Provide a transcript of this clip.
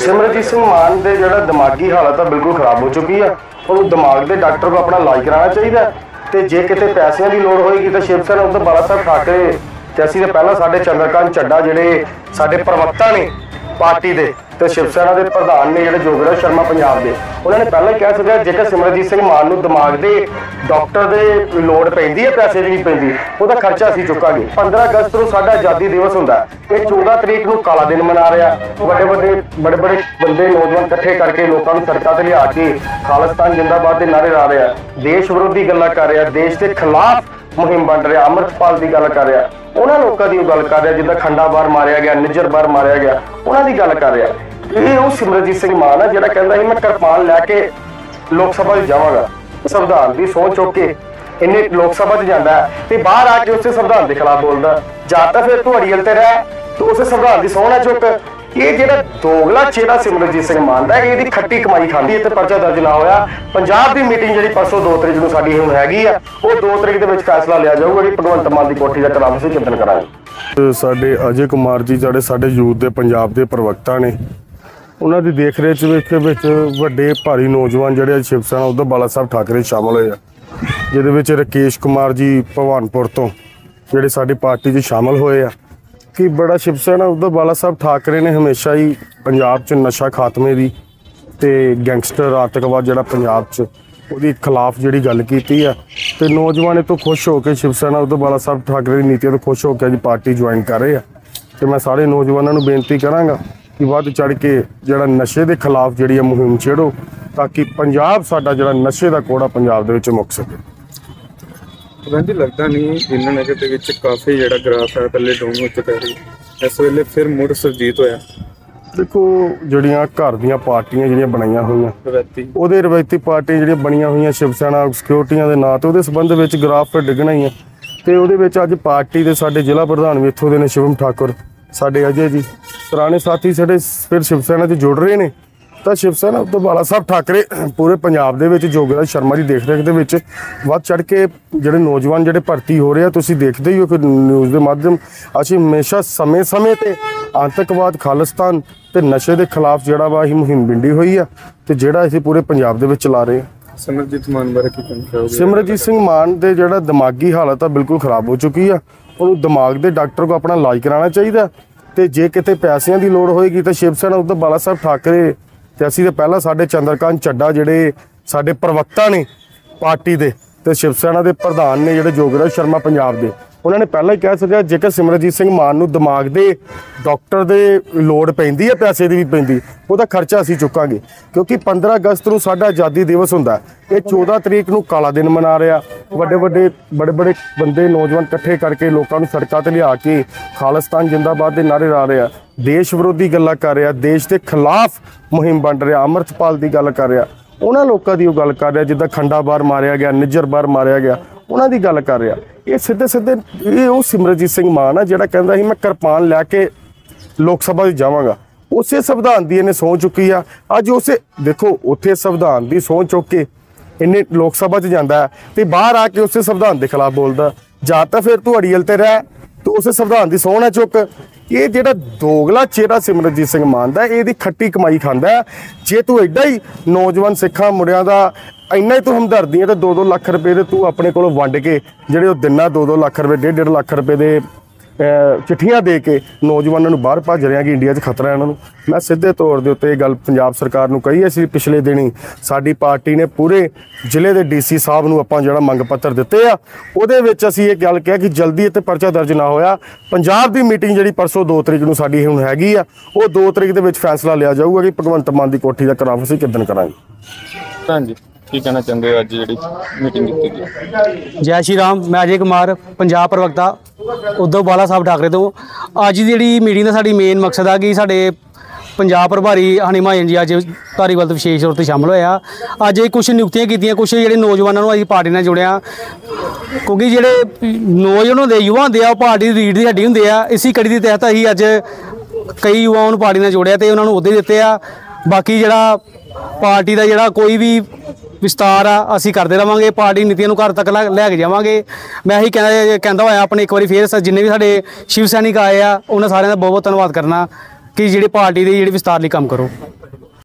ਸਿਮਰਜੀਤ ਸਿੰਘ ਮਾਨ ਦੇ ਜਿਹੜਾ ਦਿਮਾਗੀ ਹਾਲਤ ਆ ਬਿਲਕੁਲ ਖਰਾਬ ਹੋ ਚੁੱਕੀ ਆ। ਉਹਨੂੰ ਦਿਮਾਗ ਦੇ ਡਾਕਟਰ ਕੋ ਆਪਣਾ ਇਲਾਜ ਕਰਾਉਣਾ ਚਾਹੀਦਾ ਤੇ ਜੇ ਕਿਤੇ ਪੈਸਿਆਂ ਦੀ ਲੋੜ ਹੋਏਗੀ ਤਾਂ ਸ਼ਿਵ ਸੈਨਾ ਉਧਰ ਬਾਲਾ ਸਾਹਿਬ ਠਾਕਰੇ ਤੇ ਅਸੀਂ ਤਾਂ ਪਹਿਲਾਂ ਸਾਡੇ ਚੰਦਰਕਾਂਤ ਚੱਡਾ ਜਿਹੜੇ ਸਾਡੇ ਪ੍ਰਵਕਤਾ ਨੇ ਪਾਰਟੀ ਦੇ ਤੇ ਸ਼ਿਵ ਸੈਨਾ ਦੇ ਪ੍ਰਧਾਨ ਨੇ ਜਿਹੜੇ ਜੋਗਰਾਜ ਸ਼ਰਮਾ ਪੰਜਾਬ ਦੇ, ਉਹਨਾਂ ਨੇ ਪਹਿਲਾਂ ਹੀ ਕਹਿ ਸਕਿਆ ਜੇਕਰ ਸਿਮਰਜੀਤ ਸਿੰਘ ਮਾਨ ਨੂੰ ਦਿਮਾਗ ਦੇ ਡਾਕਟਰ ਦੇ ਲੋੜ ਪੈਂਦੀ ਹੈ, ਪੈਸੇ ਦੀ ਨਹੀਂ ਪੈਂਦੀ, ਉਹਦਾ ਖਰਚਾ ਅਸੀਂ ਚੁੱਕਾਂਗੇ। 15 ਅਗਸਤ ਨੂੰ ਸਾਡਾ ਆਜ਼ਾਦੀ ਦਿਵਸ ਹੁੰਦਾ ਇਹ 14 ਤਰੀਕ ਨੂੰ ਕਾਲਾ ਦਿਨ ਮਨਾ ਰਿਹਾ ਵੱਡੇ ਵੱਡੇ ਬੜੇ ਬੜੇ ਬੰਦੇ, ਨੌਜਵਾਨ ਇਕੱਠੇ ਕਰਕੇ ਲੋਕਾਂ ਨੂੰ ਸੜਕਾਂ ਤੇ ਲਿਆ ਕੇ ਖਾਲਿਸਤਾਨ ਜਿੰਦਾਬਾਦ ਦੇ ਨਾਰੇ ਲਾ ਰਿਹਾ ਦੇਸ਼ ਵਿਰੋਧੀ ਗੱਲਾਂ ਕਰ ਰਿਹਾ ਦੇਸ਼ ਦੇ ਖਿਲਾਫ ਮੁਹਿੰਮ ਵੰਡ ਰਿਹਾ ਅੰਮ੍ਰਿਤਪਾਲ ਦੀ ਗੱਲ ਕਰ ਰਿਹਾ ਉਹਨਾਂ ਲੋਕਾਂ ਦੀ ਗੱਲ ਕਰ ਰਿਹਾ ਜਿੱਦਾਂ ਖੰਡਾਬਾਰ ਮਾਰਿਆ ਗਿਆ ਨਿੱਜਰਬਾਰ ਮਾਰਿਆ ਗਿਆ। ਉਹਨਾਂ ਦੀ ਗੱਲ ਕਰ ਰਿਹਾ ਇਹ ਉਹ ਸਿਮਰਜੀਤ ਸਿੰਘ ਮਾਨ ਆ ਜਿਹੜਾ ਕਹਿੰਦਾ ਸੀ, ਮੈਂ ਕਿਰਪਾਨ ਲੈ ਕੇ ਲੋਕ ਸਭਾ 'ਚ ਜਾਵਾਂਗਾ। ਸੰਵਿਧਾਨ ਦੀ ਸੋਚ ਚੁੱਕ ਕੇ ਇੰਨੇ ਲੋਕ ਸਭਾ 'ਚ ਜਾਂਦਾ ਤੇ ਬਾਹਰ ਆ ਕੇ ਉਸੇ ਸੰਵਿਧਾਨ ਦੇ ਖਿਲਾਫ ਬੋਲਦਾ ਜਾਂ ਤਾਂ ਫਿਰ ਤੂੰ ਅੜੀਅਲ ਤੇ ਰਹਿ, ਤੂੰ ਉਸੇ ਸੰਵਿਧਾਨ ਦੀ ਸੋਹਣਾ ਚੁੱਕ। ਇਹ ਜਿਹੜਾ ਦੋਗਲਾ ਚਿਹਰਾ ਸਿਮਰਜੀਤ ਸਿੰਘ ਮਾਨ ਇਹਦੀ ਖੱਟੀ ਕਮਾਈ ਖਾਂਦੀ ਤੇ ਪਰਚਾ ਦਰਜ ਨਾ ਹੋਇਆ। ਪੰਜਾਬ ਦੀ ਮੀਟਿੰਗ ਜਿਹੜੀ ਪਰਸੋਂ 2 ਤਰੀਕ ਨੂੰ ਸਾਡੀ ਹੁਣ ਹੈਗੀ ਆ, ਉਹ 2 ਤਰੀਕ ਦੇ ਵਿੱਚ ਫੈਸਲਾ ਲਿਆ ਜਾਊਗਾ ਕਿ ਭਗਵੰਤ ਮਾਨ ਦੀ ਕੋਠੀ ਦਾ ਕਲਾਮ ਅਸੀਂ ਚਿੰਤਨ ਕਰਾਂਗੇ। ਤੇ ਸਾਡੇ ਅਜੇ ਕੁਮਾਰ ਜੀ, ਜਿਹੜੇ ਸਾਡੇ ਯੂਥ ਦੇ, ਪੰਜਾਬ ਦੇ ਪ੍ਰਵਕਤਾ ਨੇ ਉਹਨਾਂ ਦੀ ਦੇਖ ਰੇਖ ਵਿੱਚ ਵਿੱਚ ਵੱਡੇ ਭਾਰੀ ਨੌਜਵਾਨ ਜਿਹੜੇ ਆ ਸ਼ਿਵ ਸੈਨਾ ਉਧਰ ਬਾਲਾ ਸਾਹਿਬ ਠਾਕਰੇ ਸ਼ਾਮਲ ਹੋਏ ਆ। ਜਿਹਦੇ ਵਿੱਚ ਰਕੇਸ਼ ਕੁਮਾਰ ਜੀ ਭਵਾਨਪੁਰ ਤੋਂ ਜਿਹੜੇ ਸਾਡੀ ਪਾਰਟੀ 'ਚ ਸ਼ਾਮਲ ਹੋਏ ਆ। ਕਿ ਬੜਾ ਸ਼ਿਵ ਸੈਨਾ ਉਧਰ ਬਾਲਾ ਸਾਹਿਬ ਠਾਕਰੇ ਨੇ ਹਮੇਸ਼ਾ ਹੀ ਪੰਜਾਬ 'ਚ ਨਸ਼ਾ ਖਾਤਮੇ ਦੀ ਤੇ ਗੈਂਗਸਟਰ ਆਤੰਕਵਾਦ ਜਿਹੜਾ ਪੰਜਾਬ 'ਚ, ਉਹਦੀ ਖਿਲਾਫ ਜਿਹੜੀ ਗੱਲ ਕੀਤੀ ਆ। ਤੇ ਨੌਜਵਾਨ ਇਹ ਤੋਂ ਖੁਸ਼ ਹੋ ਕੇ ਸ਼ਿਵ ਸੈਨਾ ਉਧਰ ਬਾਲਾ ਸਾਹਿਬ ਠਾਕਰੇ ਦੀ ਨੀਤੀਆਂ ਤੋਂ ਖੁਸ਼ ਹੋ ਕੇ ਅੱਜ ਪਾਰਟੀ ਜੁਆਇਨ ਕਰ ਰਹੇ ਆ। ਤੇ ਮੈਂ ਸਾਰੇ ਨੌਜਵਾਨਾਂ ਨੂੰ ਬੇਨਤੀ ਕਰਾਂਗਾ ਕਿ ਵੱਧ ਚੜ ਕੇ ਜਿਹੜਾ ਨਸ਼ੇ ਦੇ ਖਿਲਾਫ ਜਿਹੜੀ ਇਹ ਮੁਹਿੰਮ ਛੇੜੋ ਤਾਂ ਕਿ ਪੰਜਾਬ ਸਾਡਾ ਜਿਹੜਾ ਨਸ਼ੇ ਦਾ ਕੋੜਾ ਪੰਜਾਬ ਦੇ ਵਿੱਚ ਮੁੱਕ ਸਕੇ। ਵੈਂਦੀ ਲੱਗਦਾ ਨਹੀਂ ਇਹਨਾਂ ਨਗਰ ਦੇ ਵਿੱਚ ਕਾਫੀ ਜਿਹੜਾ ਗ੍ਰਾਫ ਹੈ ਪਹਿਲੇ ਡਾਊਨ ਹੋ ਚੁੱਕਾ ਹੈ ਇਸ ਵੇਲੇ ਫਿਰ ਮੁੜ ਸੁਰਜੀਤ ਹੋਇਆ। ਦੇਖੋ ਜਿਹੜੀਆਂ ਘਰ ਦੀਆਂ ਪਾਰਟੀਆਂ ਜਿਹੜੀਆਂ ਬਣਾਈਆਂ ਹੋਈਆਂ ਉਹਦੇ ਰਵਾਇਤੀ ਪਾਰਟੀਆਂ ਜਿਹੜੀਆਂ ਬਣੀਆਂ ਹੋਈਆਂ ਸ਼ਿਵ ਸੈਨਾ ਸਿਕਿਉਰਟੀਆਂ ਦੇ ਨਾਂ ਤੇ ਉਹਦੇ ਸੰਬੰਧ ਵਿੱਚ ਗ੍ਰਾਫ ਡਿੱਗਣਾ ਹੀ ਆ ਤੇ ਉਹਦੇ ਵਿੱਚ ਅੱਜ ਪਾਰਟੀ ਦੇ ਸਾਡੇ ਜ਼ਿਲ੍ਹਾ ਪ੍ਰਧਾਨ ਵੀ ਇੱਥੋਂ ਦੇ ਨੇ ਸ਼ਿਵਮ ਠਾਕੁਰ। ਸਾਡੇ ਅਜੇ ਜੀ ਪੁਰਾਣੇ ਸਾਥੀ ਸਾਡੇ ਫਿਰ ਸ਼ਿਵ ਸੈਨਾ 'ਚ ਜੁੜ ਰਹੇ ਨੇ। ਤਾਂ ਸ਼ਿਵ ਸੈਨਾ ਉਦੋਂ ਬਾਲਾ ਸਾਹਿਬ ਠਾਕਰੇ ਪੂਰੇ ਪੰਜਾਬ ਦੇ ਵਿੱਚ ਜੋਗਰਾਜ ਸ਼ਰਮਾ ਦੀ ਦੇਖ ਰੇਖ ਦੇ ਵਿੱਚ ਵੱਧ ਚੜ ਕੇ ਜਿਹੜੇ ਨੌਜਵਾਨ ਜਿਹੜੇ ਭਰਤੀ ਹੋ ਰਹੇ ਆ ਤੁਸੀਂ ਦੇਖਦੇ ਹੀ ਹੋ ਕਿ ਨਿਊਜ਼ ਦੇ ਮਾਧਿਅਮ ਅਸੀਂ ਹਮੇਸ਼ਾ ਸਮੇਂ-ਸਮੇਂ ਤੇ ਆਤੰਕਵਾਦ ਖਾਲਿਸਤਾਨ ਤੇ ਨਸ਼ੇ ਦੇ ਖਿਲਾਫ ਜਿਹੜਾ ਵਾ ਅਸੀਂ ਮੁਹਿੰਮ ਬਿੰਡੀ ਹੋਈ ਆ ਤੇ ਜਿਹੜਾ ਅਸੀਂ ਪੂਰੇ ਪੰਜਾਬ ਦੇ ਵਿੱਚ ਚਲਾ ਰਹੇ ਆ। ਸਿਮਰਜੀਤ ਮਾਨ ਬਾਰੇ ਕੀ ਕਹਿਣਾ ਚਾਹੋਗੇ? ਸਿਮਰਜੀਤ ਸਿੰਘ ਮਾਨ ਦੇ ਜਿਹੜਾ ਦਿਮਾਗੀ ਹਾਲਤ ਆ ਬਿਲਕੁਲ ਖਰਾਬ ਹੋ ਚੁੱਕੀ ਆ। ਉਹਨੂੰ ਦਿਮਾਗ ਦੇ ਡਾਕਟਰ ਕੋ ਆਪਣਾ ਇਲਾਜ ਕਰਾਉਣਾ ਚਾਹੀਦਾ। ਤੇ ਜੇ ਕਿਤੇ ਪੈਸਿਆਂ ਦੀ ਲੋੜ ਹੋਏਗੀ ਤਾਂ ਸ਼ਿਵ ਸੈਨਾ ਉਧਰ ਬਾਲਾ ਸਾਹਿਬ ਠਾਕਰੇ ਤੇ ਅਸੀਂ ਤੇ ਪਹਿਲਾਂ ਸਾਡੇ ਚੰਦਰਕਾਂਤ ਚੱਡਾ ਜਿਹੜੇ ਸਾਡੇ ਪ੍ਰਵਕਤਾ ਨੇ ਪਾਰਟੀ ਦੇ ਤੇ ਸ਼ਿਵ ਸੈਨਾ ਦੇ ਪ੍ਰਧਾਨ ਨੇ ਜਿਹੜੇ ਜੋਗਰਾਜ ਸ਼ਰਮਾ ਪੰਜਾਬ ਦੇ। ਉਹਨਾਂ ਨੇ ਪਹਿਲਾਂ ਹੀ ਕਹਿ ਸਕਿਆ ਜੇਕਰ ਸਿਮਰਜੀਤ ਸਿੰਘ ਮਾਨ ਨੂੰ ਦਿਮਾਗ ਦੇ ਡਾਕਟਰ ਦੇ ਲੋੜ ਪੈਂਦੀ ਹੈ, ਪੈਸੇ ਦੀ ਵੀ ਪੈਂਦੀ, ਉਹਦਾ ਖਰਚਾ ਅਸੀਂ ਚੁੱਕਾਂਗੇ। ਕਿਉਂਕਿ 15 ਅਗਸਤ ਨੂੰ ਸਾਡਾ ਆਜ਼ਾਦੀ ਦਿਵਸ ਹੁੰਦਾ ਇਹ 14 ਤਰੀਕ ਨੂੰ ਕਾਲਾ ਦਿਨ ਮਨਾ ਰਿਹਾ। ਵੱਡੇ ਵੱਡੇ, ਬੜੇ ਬੜੇ ਬੰਦੇ, ਨੌਜਵਾਨ ਇਕੱਠੇ ਕਰਕੇ ਲੋਕਾਂ ਨੂੰ ਸੜਕਾਂ ਤੇ ਲਿਆ ਕੇ ਖਾਲਿਸਤਾਨ ਜਿੰਦਾਬਾਦ ਦੇ ਨਾਰੇ ਲਾ ਰਿਹਾ। ਦੇਸ਼ ਵਿਰੋਧੀ ਗੱਲਾਂ ਕਰ ਰਿਹਾ। ਦੇਸ਼ ਦੇ ਖਿਲਾਫ ਮੁਹਿੰਮ ਵੰਡ ਰਿਹਾ। ਅੰਮ੍ਰਿਤਪਾਲ ਦੀ ਗੱਲ ਕਰ ਰਿਹਾ। ਉਹਨਾਂ ਲੋਕਾਂ ਦੀ ਉਹ ਗੱਲ ਕਰ ਰਿਹਾ, ਜਿੱਦਾਂ ਖੰਡਾ ਖੰਡਾਬਾਰ ਮਾਰਿਆ ਗਿਆ, ਨਿੱਜਰ ਨਿੱਜਰਬਾਰ ਮਾਰਿਆ ਗਿਆ। ਉਹਨਾਂ ਦੀ ਗੱਲ ਕਰ ਰਿਹਾ। ਇਹ ਸਿੱਧੇ ਸਿੱਧੇ, ਇਹ ਉਹ ਸਿਮਰਜੀਤ ਸਿੰਘ ਮਾਨ ਆ ਜਿਹੜਾ ਕਹਿੰਦਾ ਸੀ, ਮੈਂ ਕਿਰਪਾਨ ਲੈ ਕੇ ਲੋਕ ਸਭਾ 'ਚ ਜਾਵਾਂਗਾ। ਉਸੇ ਸੰਵਿਧਾਨ ਦੀ ਇਹਨੇ ਸਹੁੰ ਚੁੱਕੀ ਆ। ਅੱਜ ਉਸੇ, ਦੇਖੋ, ਉੱਥੇ ਸੰਵਿਧਾਨ ਦੀ ਸਹੁੰ ਚੁੱਕ ਕੇ ਇਹਨੇ ਲੋਕ ਸਭਾ 'ਚ ਜਾਂਦਾ ਤੇ ਬਾਹਰ ਆ ਕੇ ਉਸੇ ਸੰਵਿਧਾਨ ਦੇ ਖਿਲਾਫ ਬੋਲਦਾ ਜਾਂ ਤਾਂ ਫਿਰ ਤੂੰ ਅੜੀਅਲ ਤੇ ਰਹਿ, ਤੂੰ ਉਸੇ ਸੰਵਿਧਾਨ ਦੀ ਸਹੁੰ ਨਾ ਚੁੱਕ। ਇਹ ਜਿਹੜਾ ਦੋਗਲਾ ਚਿਹਰਾ ਸਿਮਰਜੀਤ ਸਿੰਘ ਮਾਨ ਦਾ ਇਹਦੀ ਖੱਟੀ ਕਮਾਈ ਖਾਂਦਾ ਜੇ ਤੂੰ ਐਡਾ ਹੀ ਨੌਜਵਾਨ ਸਿੱਖਾਂ ਮੁੰਡਿਆਂ ਦਾ ਇੰਨਾ ਹੀ ਤੂੰ ਹਮਦਰਦੀ ਹੈ, ਤੇ 2-2 ਲੱਖ ਰੁਪਏ ਦੇ ਤੂੰ ਆਪਣੇ ਕੋਲੋਂ ਵੰਡ ਕੇ, ਜਿਹੜੇ ਉਹ ਦਿਨਾਂ 2-2 ਲੱਖ ਰੁਪਏ 1.5 ਲੱਖ ਰੁਪਏ ਦੇ ਚਿੱਠੀਆਂ ਦੇ ਕੇ ਨੌਜਵਾਨਾਂ ਨੂੰ ਬਾਹਰ ਭੱਜ ਰਿਹਾ ਕਿ ਇੰਡੀਆ 'ਚ ਖਤਰਾ ਹੈ ਇਹਨਾਂ ਨੂੰ। ਮੈਂ ਸਿੱਧੇ ਤੌਰ ਦੇ ਉੱਤੇ ਇਹ ਗੱਲ ਪੰਜਾਬ ਸਰਕਾਰ ਨੂੰ ਕਹੀ ਅਸੀਂ ਪਿਛਲੇ ਦਿਨੀ ਸਾਡੀ ਪਾਰਟੀ ਨੇ ਪੂਰੇ ਜ਼ਿਲ੍ਹੇ ਦੇ ਡੀਸੀ ਸਾਹਿਬ ਨੂੰ ਆਪਾਂ ਜਿਹੜਾ ਮੰਗ ਪੱਤਰ ਦਿੱਤੇ ਆ ਉਹਦੇ ਵਿੱਚ ਅਸੀਂ ਇਹ ਗੱਲ ਕਿਹਾ ਕਿ ਜਲਦੀ ਇੱਥੇ ਪਰਚਾ ਦਰਜ ਨਾ ਹੋਇਆ। ਪੰਜਾਬ ਦੀ ਮੀਟਿੰਗ ਜਿਹੜੀ ਪਰਸੋਂ 2 ਤਰੀਕ ਨੂੰ ਸਾਡੀ ਹੁਣ ਹੈਗੀ ਆ ਉਹ 2 ਤਰੀਕ ਦੇ ਵਿੱਚ ਫੈਸਲਾ ਲਿਆ ਜਾਊਗਾ ਕਿ ਭਗਵੰਤ ਮਾਨ ਦੀ ਕੋਠੀ ਦਾ ਕਰਾਫ ਅਸੀਂ ਕਿੱਦਣ ਕਰਾਂਗੇ। ਹਾਂਜੀ ਕੀ ਕਹਿਣਾ ਚਾਹੁੰਦੇ ਹੋ ਅੱਜ ਜਿਹੜੀ ਮੀਟਿੰਗ ਕੀਤੀ ਗਈ? ਜੈ ਸ਼੍ਰੀ ਰਾਮ ਮੈਂ ਅਜੇ ਕੁਮਾਰ ਪੰਜਾਬ ਪ੍ਰਵਕਤਾ। ਉद्धਵ ਬਾਲਾ ਸਾਹਿਬ ਠਾਕਰੇ ਤੋਂ। ਅੱਜ ਦੀ ਜਿਹੜੀ ਮੀਟਿੰਗ ਦਾ ਸਾਡੀ ਮੇਨ ਮਕਸਦ ਆ ਕਿ ਸਾਡੇ ਪੰਜਾਬ ਪ੍ਰਭਾਰੀ ਹਨੀ ਜੀ ਅੱਜ ਧਾਰੀਵਾਲ ਤੋਂ ਵਿਸ਼ੇਸ਼ ਤੌਰ ਤੇ ਸ਼ਾਮਲ ਹੋਇਆ ਅੱਜ ਇਹ ਕੁਝ ਨਿਯੁਕਤੀਆਂ ਕੀਤੀਆਂ ਕੁਝ ਜਿਹੜੇ ਨੌਜਵਾਨਾਂ ਨੂੰ ਅਸੀਂ ਪਾਰਟੀ ਨਾਲ ਜੁੜਿਆ। ਕਿਉਂਕਿ ਜਿਹੜੇ ਨੌਜਵਾਨ ਹੁੰਦੇ, ਯੁਵਾ ਹੁੰਦੇ ਆ, ਉਹ ਪਾਰਟੀ ਦੀ ਰੀੜ ਦੀ ਹੱਡੀ ਹੁੰਦੇ ਆ। ਇਸੀ ਕੜੀ ਦੇ ਤਹਿਤ ਅਸੀਂ ਅੱਜ ਕਈ ਯੁਵਾਵਾਂ ਨੂੰ ਪਾਰਟੀ ਨਾਲ ਜੋੜਿਆ ਤੇ ਉਹਨਾਂ ਨੂੰ ਅਹੁਦੇ ਦਿੱਤੇ ਆ। ਬਾਕੀ ਜਿਹੜਾ ਪਾਰਟੀ ਦਾ ਜਿਹੜਾ ਕੋਈ ਵੀ ਵਿਸਤਾਰ ਆ, ਅਸੀਂ ਕਰਦੇ ਰਵਾਂਗੇ, ਪਾਰਟੀ ਨੀਤੀਆਂ ਨੂੰ ਘਰ ਤੱਕ ਲੈ ਲੈ ਕੇ ਜਾਵਾਂਗੇ। ਮੈਂ ਇਹੀ ਕਹਿੰਦਾ ਕਹਿੰਦਾ ਹੋਇਆ ਆਪਣੇ ਇੱਕ ਵਾਰੀ ਫੇਰ ਜਿੰਨੇ ਵੀ ਸਾਡੇ ਸ਼ਿਵ ਸੈਨਿਕ ਆਏ ਆ, ਉਹਨਾਂ ਸਾਰਿਆਂ ਦਾ ਬਹੁਤ ਬਹੁਤ ਧੰਨਵਾਦ ਕਰਨਾ ਕਿ ਜਿਹੜੇ ਪਾਰਟੀ ਦੇ ਜਿਹੜੇ ਵਿਸਤਾਰ ਲਈ ਕੰਮ ਕਰੋ।